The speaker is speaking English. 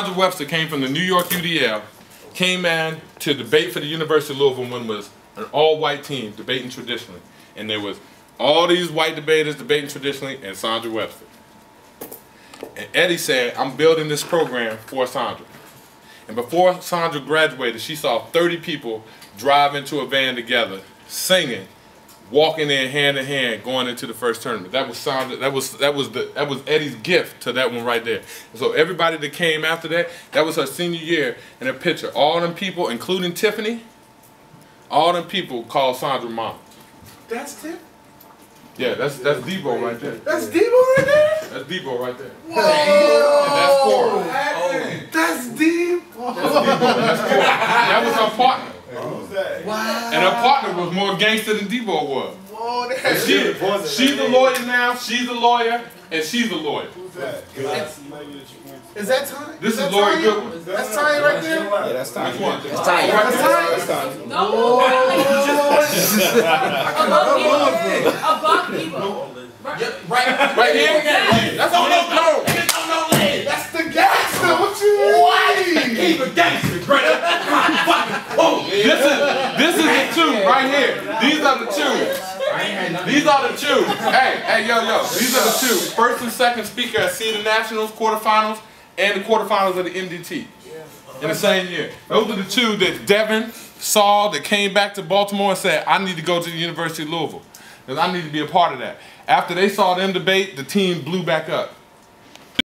Sandra Webster came from the New York UDL, came in to debate for the University of Louisville when it was an all-white team debating traditionally. And there was all these white debaters debating traditionally and Sandra Webster. And Ede said, I'm building this program for Sandra. And before Sandra graduated, she saw 30 people drive into a van together, singing, walking in hand in hand, going into the first tournament. That was Sandra, that was that was the that was Ede's gift to that one right there. And so everybody that came after that, that was her senior year in a picture. All them people, including Tiffany, all them people called Sandra mom. That's Tiff. Yeah, that's that's Debo right there. That's Debo right there. That's Debo right there. Whoa. And that's Cora. That's Debo. That's Debo. That's Cora. That was her partner. who's Wow. And her partner was more gangster than Debo was. Whoa, that's she, she's a lawyer now, she's a lawyer, and she's a lawyer. Is that Tanya? This is that Lori Tanya? Goodwin. That's Tanya right there. Yeah, that's time. Which one? That's time. That's Tanya. No, above people. Above people. Right, right here? Right here. These are the two. These are the two. Hey, hey, yo, yo. These are the two. First and second speaker at CEDA Nationals quarterfinals and the quarterfinals of the NDT in the same year. Those are the two that Devin saw that came back to Baltimore and said, I need to go to the University of Louisville. Because I need to be a part of that. After they saw them debate, the team blew back up.